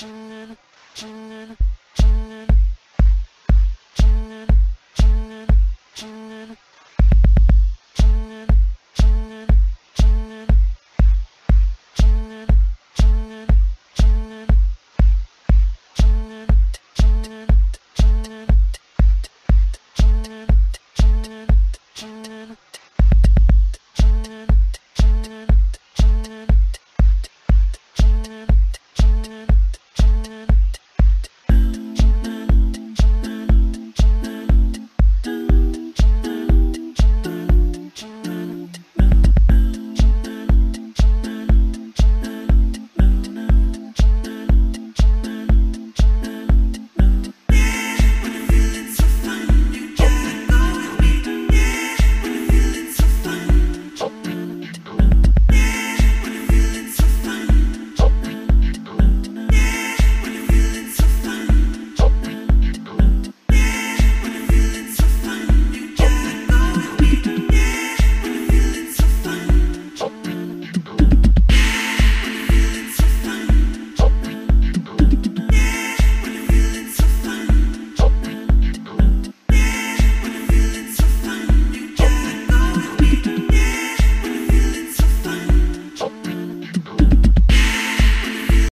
chillin', chillin', chillin'.